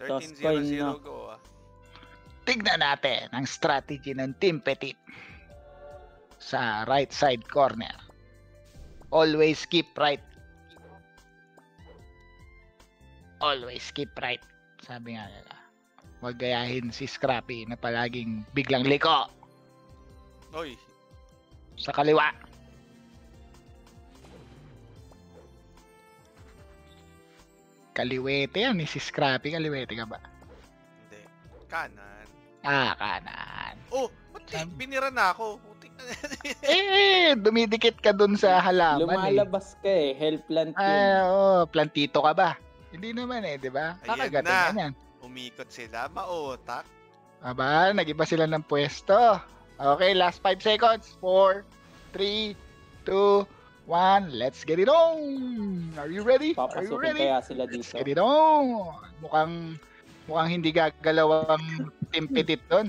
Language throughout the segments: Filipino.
Toskoy 13-0-0 na. go ah. Tignan natin ang strategy ng Team Petit sa right side corner. Always keep right. Always keep right. Sabi nga nila. Huwag gayahin si Scrappy na palaging biglang liko Oy, sa kaliwa. Kaliwete yan, eh, si Scrappy. Kaliwete ka ba? hindi. Kanan. Ah, kanan. Oh, di? Sabi- Binira na ako. Eh, dumidikit ka dun sa halaman eh. Lumalabas ka eh. Health plant yun. Ah, oh, plantito ka ba? Hindi naman eh, di ba? Ayan na. yan. Umikot sila, maotak. Aba, nag-iba sila ng pwesto. Okay, last 5 seconds. 4, 3, 2, 1. Let's get it on! Are you ready? Are you Papasukin ready? kaya sila Let's dito. get it on! Mukhang, mukhang hindi gagalaw ang Team Petit doon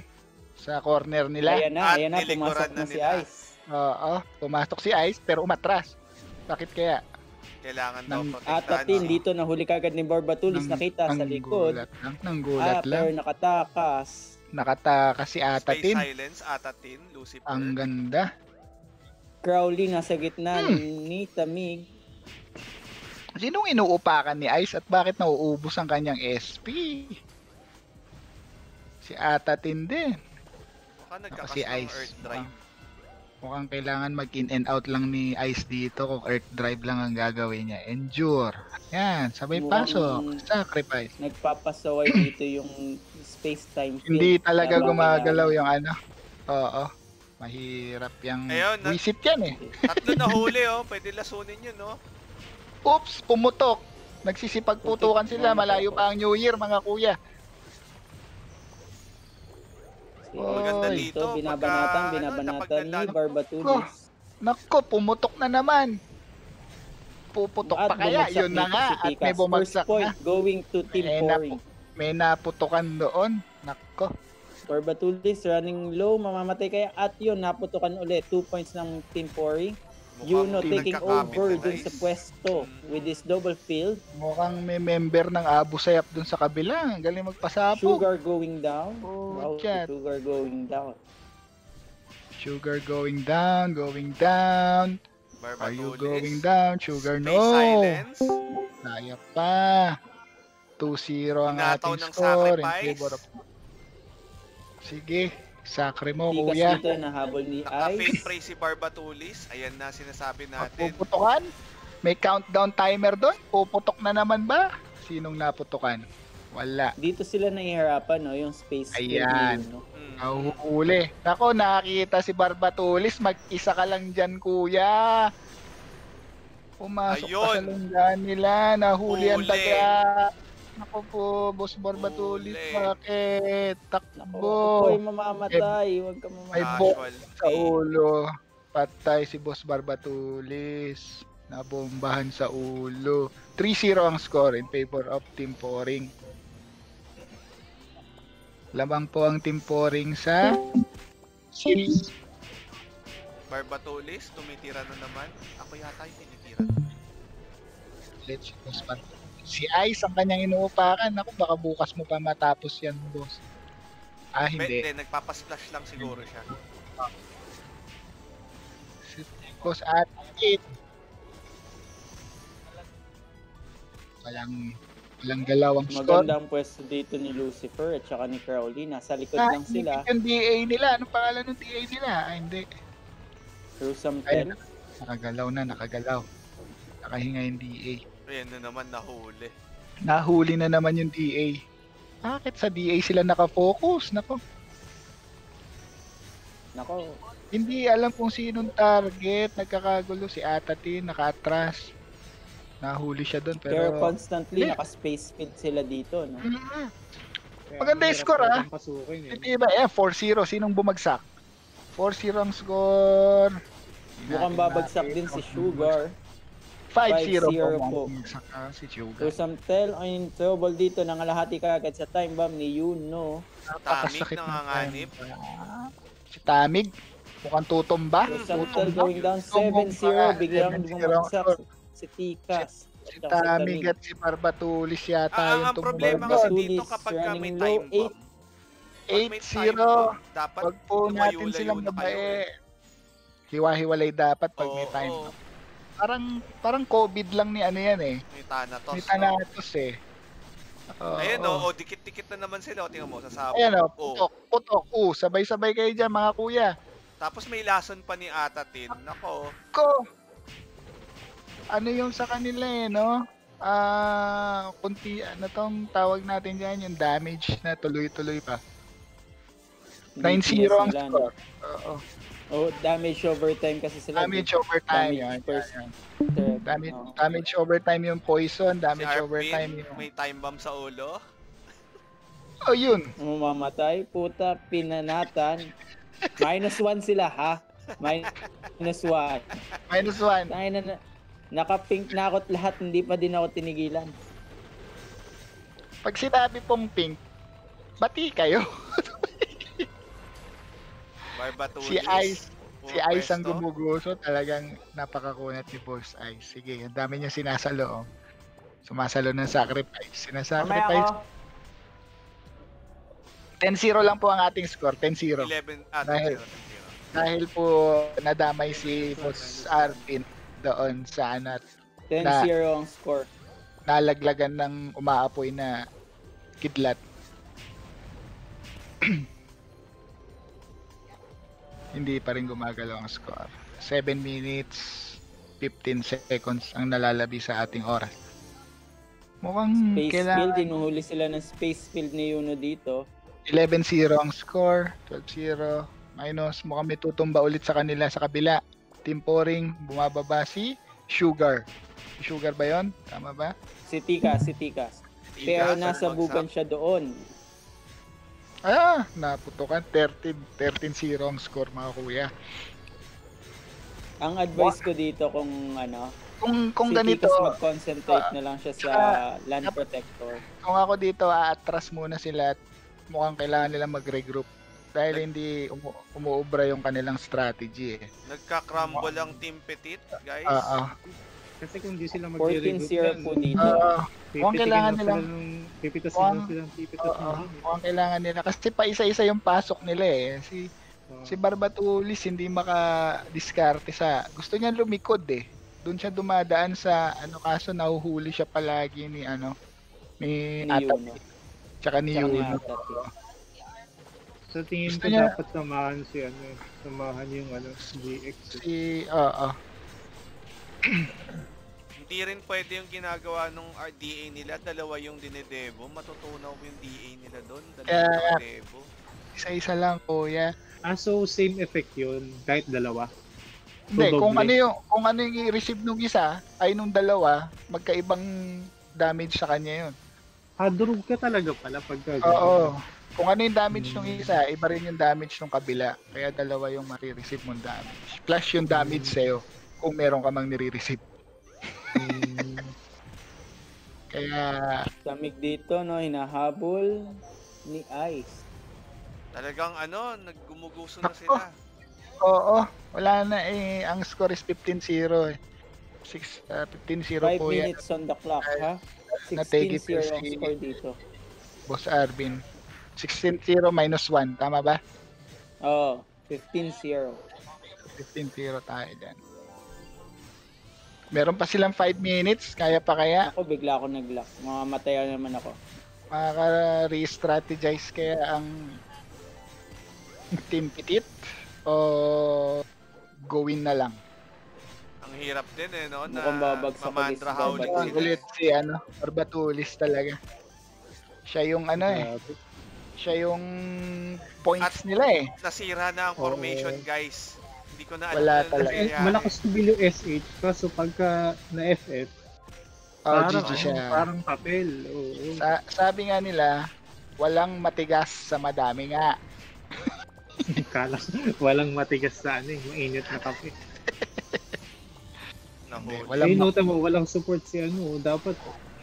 sa corner nila. Ayan na, At ayan na. Pumasok na na si nila. Ice. Oo, pumasok si Ice pero umatras. Bakit kaya? Kailangan daw Nang- protektahan. Atatin si- dito nahuli kagad ni Barbatulis. Nang- Nakita sa Ang likod. gulat lang, nang gulat Ah, lang. pero nakatakas. Nakataka si Space Atatin. Silence, Atatin, Lucifer. Ang ganda. Crowley nasa gitna Hmm. ni Tamig. Sinong inuupakan ni Ice at bakit nauubos ang kanyang SP? Si Atatin din. Baka nagkakas ng Ice. Earth Drive. Mukhang kailangan mag in and out lang ni Ice dito kung Earth Drive lang ang gagawin niya. Endure. Yan, sabay Mukhang- pasok. Sacrifice. Nagpapasaway dito yung space-time field. Hindi talaga gumagalaw yung ano. Oo. Mahirap yung Ayun, na- yan eh. Tatlo na huli oh. Pwede lasunin yun oh. Oops, pumutok. Nagsisipagputukan sila. Malayo pa ang New Year mga kuya. Maganda Oy. dito. Ito, binabanatan, pagka, binabanatan ano, ni napagdala- Barbatulis. Nako, pumutok na naman. Puputok pa kaya? bumagsak Yun na dito nga. si At may bumagsak First point, na. going to Team Eh, Pouring. May naputukan doon. Nako. Barbatulis running low, mamamatay kaya. At yun, naputukan ulit. Two points ng Team. Mukhang Yuno taking over dun sa pwesto with his double field. Mukhang may member ng Abu Sayyaf doon sa kabila. Ang Galing magpasabog. Sugar going down. Oh, Wow, chat. Sugar going down. Sugar going down, going down. Are you Barbatulis. going down? Sugar, no. Silence. Kaya pa. 2-0 ang Inataw ating ng score in sacrifice. favor of... Sige, sakre mo, Tikas kuya. dito nahabol ni Naka-fake Ice. pray si Barbatulis. Ayan na sinasabi natin. Puputokan? May countdown timer doon? Puputok na naman ba? Sinong naputokan? Wala. Dito sila nahihirapan, no? Yung space Ayan. ni Yuno. Mm. Nahuhuli. Nako, nakakita si Barbatulis. Mag-isa ka lang dyan, kuya. Pumasok pa sa Ayun. lunggan nila. Nahuli ang Huli. taga. Nako po, Boss Barbatulis. Bakit? Ako, Takbo. ako'y mamamatay. Huwag ka May mamamatay. bo- Casualty. Sa ulo. Patay si Boss Barbatulis. Nabombahan sa ulo. 3-0 ang score in favor of Team Poring. Lamang po ang Team Poring sa series. Barbatulis, tumitira na naman. Ako yata yung tinitira. Let's Boss Barbatulis. Si Ice ang kanyang inuupakan. Ako, baka bukas mo pa matapos yan, boss. Ah, hindi. Hindi, nagpapasplash lang siguro siya. Si Boss Atit. Walang, walang galaw ang score. Maganda ang pwesto dito ni Lucifer at saka ni Crowley. Nasa likod Ah, lang sila. Yung DA nila. Anong pangalan ng DA nila? Ah, hindi. Through some Ayun. 10. Nakagalaw na, nakagalaw. Nakahinga yung DA. Ayan na naman nahuli. Nahuli na naman yung DA. Bakit sa DA sila nakafocus? Nako, Nako, hindi alam kung sinong target. Nagkakagulo si Atatin, naka-atras. Nahuli siya doon pero, pero... constantly Hindi. naka-space feed sila dito, no? Mhm. Kaya Maganda yung score, ah. Hindi ba? Eh, 4-0. Sinong bumagsak? 4-0 ang score. Mukhang babagsak din si Sugar. 5-0 5-0 po. si. Through some tell in trouble dito. Nangalahati kagad sa time bomb ni Yuno. Tamig ng nanganganib. Si Tamig, mukhang tutumba. Tutumba. tell going down Tutumba. 7-0. Biglang 7-0. bumagsak si Tikas. Si Tamig at si Barbatulis yata Ah, yung ang problema kasi dito kapag ka may running time bomb. Pag may time 8-0. bomb, dapat Wag po natin silang babae. Hiwa-hiwalay dapat pag may time. oo. Parang parang COVID lang ni ano yan eh. May Thanatos. No? Thanatos eh. Oo. Ayun o, oh, dikit-dikit na naman sila. Tingnan mo, sasabog. Ayan o, Oo. putok, putok. Uh, sabay-sabay kayo dyan mga kuya. Tapos may lason pa ni Atatin. Nako, Ko! Ano yung sa kanila eh, no? Ah, kunti, ano tong tawag natin dyan, yung damage na tuloy-tuloy pa. 9-0 ang no? score. Oo. Oh, damage overtime kasi sila. Damage overtime Damage yan, yan. Third, Damage, oh. damage overtime yung poison, si damage overtime Arvin, yung... may time bomb sa ulo. Oh, yun. Mamamatay, puta, pinanatan. Minus one sila, ha? Minus one. Minus one. Tayo na, nakapink na ako't lahat, hindi pa din ako tinigilan. Pag sinabi pong pink, bati kayo. Barbatulis. Si Ice, si Ice ang gumuguso, talagang napakakunat ni Boss Ice. Sige, ang dami niya sinasalo. Oh. Sumasalo ng sacrifice. Sinasacrifice. 10-0 lang po ang ating score, 10-0. 11, ah, Dahil- 10-0, 10-0. Dahil po nadamay si Boss Arvin doon sa ano, at 10-0 ang score. nalaglagan ng umaapoy na kidlat. Hindi pa rin gumagalaw ang score. 7 minutes, 15 seconds ang nalalabi sa ating oras. Mukhang Space kailangan field, dinuhuli sila ng space field ni Yuno dito. 11-0 ang score, 12-0, minus, mukhang may tutumba ulit sa kanila sa kabila. Team Poring, bumababa si Sugar. Sugar ba yon? Tama ba? Si Tika, si Tika. Pero nasa bugan siya doon. Ah, naputukan. 13, 13-0 ang score mga kuya. Ang advice ko dito kung ano, Kung, kung si ganito, mag-concentrate ah, na lang siya sa ah, land protector. kung ako dito, aatras muna sila at mukhang kailangan nila mag-regroup. Dahil hindi umu- umuubra yung kanilang strategy eh. Nagka-crumble ang Team Petit, guys. Oo. Kasi kung di sila 14-0 mag-regroup po dito. Pipitikin Mukhang kailangan lang nilang- sila ng pipitasin Mukhang- lang silang pipitas Oo. ng Mukhang kailangan nila. Kasi pa isa-isa yung pasok nila eh. Si, Oo. si Barbatulis hindi maka-diskarte sa... Gusto niya lumikod eh. Doon siya dumadaan sa ano kaso nahuhuli siya palagi ni ano ni, Ni Ata Yuno. tsaka ni Yuno. Atati. Sa tingin Gusto ko niya- dapat samahan si ano, samahan yung ano, GX. Si oo. Hindi rin pwede yung ginagawa nung RDA nila. Dalawa yung dinedebo. Matutunaw yung DA nila doon. Dalawa yung dinedebo. Isa-isa lang kuya. Ah, so same effect yun, kahit dalawa. Hindi, So, kung ano yung kung ano yung i-receive nung isa ay nung dalawa, magkaibang damage sa kanya yun. Hadrog ka talaga pala pagka Oo. Kung ano yung damage nung Hmm. isa, iba rin yung damage nung kabila. Kaya dalawa yung marireceive mong damage. Plus yung damage sa'yo kung meron ka mang nire-receive. Kaya, Samig dito, no, hinahabol ni Ice. Talagang ano, naggumuguso na sila. oo, wala na eh. Ang score is 15-0 eh. Six, uh, 15-0 5 po yan, minutes on the clock, ha? Na-take it 16-0 ang score dito. Boss Arvin. 16-0 minus 1, tama ba? Oo, 15-0. 15-0 tayo dyan. Meron pa silang 5 minutes, kaya pa kaya? Ako, bigla ako nag-lock. Mamamatay naman ako. Makaka-re-strategize kaya ang Team Petit o gawin na lang. Ang hirap din eh, no? Na Mukhang babagsak mamandra howling sila. Ulit si ano, Barbatulis talaga. Siya yung ano eh, siya yung points At- nila eh. Nasira na ang formation, guys. Hindi ko na alam Wala talaga. Eh, malakas tubil yung SH, kaso pagka na-FF, Oh, parang, GG ano, siya. parang papel. Oo. Sa, sabi nga nila, walang matigas sa madami nga. Kala, walang matigas sa ano eh, mainit na kape. Nahuli. Walang Ay, ma- nota mo, walang support si ano, dapat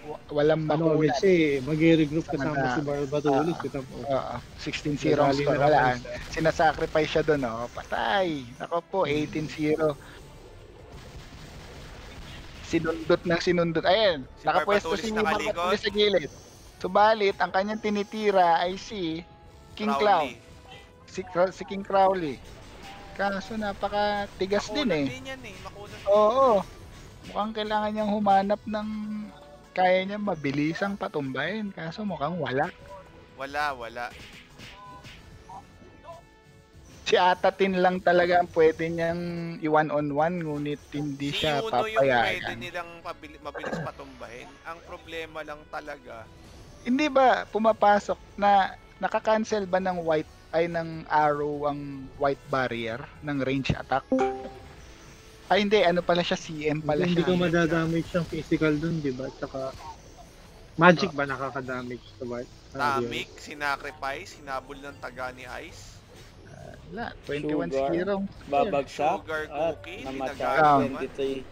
wa- walang ano makulat. siya eh, mag-regroup kasama na. si Barbatulis. Kita mo. Oo, 16-0 ang score. na Wala. Sinasacrifice siya doon, oh. Patay. Ako po, 18-0. Sinundot ng sinundot. Ayan, Si nakapwesto si. Barbatulis sa gilid. Subalit, ang kanyang tinitira ay si King Clown. Crowley. Si, si King Crowley. Kaso napaka-tigas din Makunat eh. din yan eh. Makunat. Oo. Mukhang kailangan niyang humanap ng kaya niya mabilisang patumbahin. Kaso mukhang wala. Wala, wala. Si Atatin lang talaga ang pwede niyang i-one on one ngunit hindi si siya Uno yung pwede papayagan. nilang pabili, mabilis patumbahin. Ang problema lang talaga, Hindi ba pumapasok na nakakancel ba ng white ay ng arrow ang white barrier ng range attack? Ay hindi, ano pala siya CM pala Hindi siya. ko madadamage yung physical dun, di ba? Tsaka, magic ba nakaka-damage sa Bart? Ah, di Tamik, sinacrifice, hinabol ng taga ni Ice. Wala, 21 Sugar. zero. Babagsak Sugar at cookie, namatay. dinagaman. 23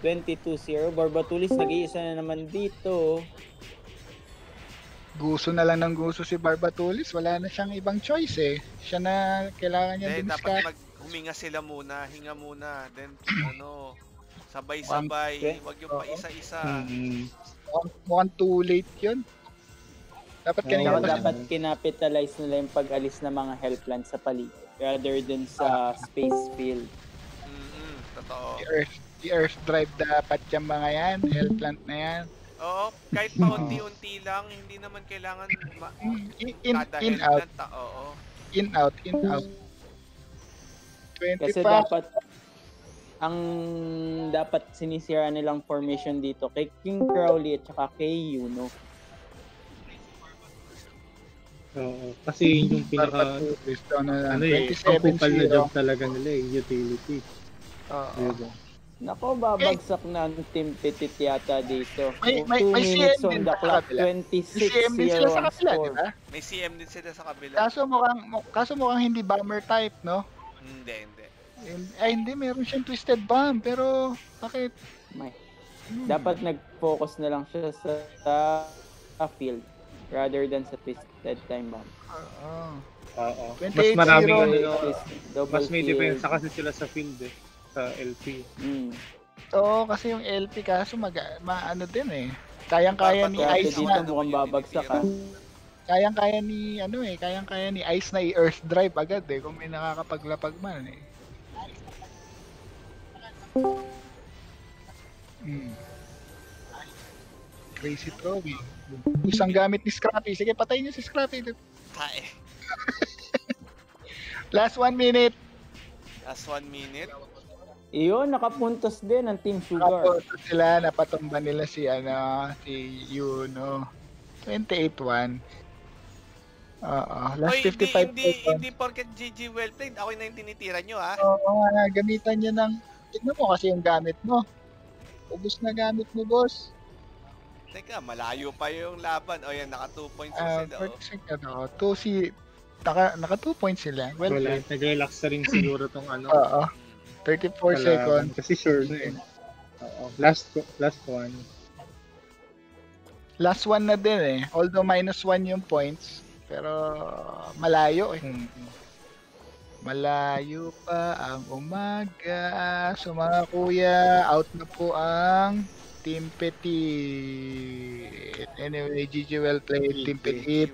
22-0. Barbatulis nag-iisa na naman dito. Gusto na lang ng gusto si Barbatulis, wala na siyang ibang choice eh. Siya na kailangan niya Hindi, dumiska. dapat mag huminga sila muna, hinga muna, then ano, sabay-sabay, wag yung Oo. pa-isa-isa. Mm. Mukhang, too late yun. Dapat kanina pa dapat kinapitalize nila yung pag-alis ng mga health plants sa paligid rather than sa space field. Mm, totoo. si Earth, si Earth Drive dapat yung mga yan, health plant na yan. Oo, kahit paunti-unti lang, hindi naman kailangan ma- In, in, kada in out, ah, oo. in out, in out. 25. Kasi dapat ang dapat sinisira nilang formation dito kay King Crowley at saka kay Yuno. Oo. Kasi yun yung pinaka, lang. ano eh, ang kupal na 27-0. job talaga nila eh, utility. Oo. Diba? Nako, babagsak na ang Team Petit yata dito. May- may- 2 may minutes CM on din the sa clock, kabila. May 26-0 CM din sila sa ang kapila, di score. ba? May CM din sila sa kabila. Kaso mukhang, mu- kaso mukhang hindi bomber type, no? Hindi, hindi. Hin- Ay, hindi, meron siyang twisted bomb, pero bakit? May. Hmm. Dapat nag-focus na lang siya sa, sa field rather than sa twisted time bomb. Oo. Oo. Mas 28-0. maraming ano, mas may depensa kasi sila sa field eh. Sa LP. Mm. Oo, kasi yung LP kaso mag, maano din eh. Kayang-kaya ni Kaya Ice dito na, mukhang babagsak ah. Kayang-kaya ni ano eh, kayang-kaya ni Ice na i-earth drive agad eh kung may nakakapaglapag man eh. Hmm. Crazy throwing. Isang gamit ni Scrappy. Sige, patayin niyo si Scrappy. Tae. Last one minute. Last one minute. Iyon, nakapuntos din ang Team Sugar. Tapos sila, napatumba nila si ano, si Yuno. 28-1. Oo, last Oy, hindi, 55 hindi, seconds. hindi porket GG well played. Ako na yung tinitira nyo, ah. Oo nga, gamitan niya ng... Tignan mo kasi yung gamit mo. Ubus na gamit mo, boss. Teka, malayo pa yung laban. O yan, naka 2 points Ah, sila. Oh. oh, two si... Naka, naka 2 points sila. Well, Wala, played. nag-relax na rin siguro tong ano. Oo, Mm. 34 kalaban. seconds. Kasi sure na eh. Oo. Last, last one. Last one na din eh. Although minus 1 yung points. Pero malayo eh. Hmm. Malayo pa ang umaga. So mga kuya, out na po ang Team Petit. Anyway, GG well played, Team. Petit.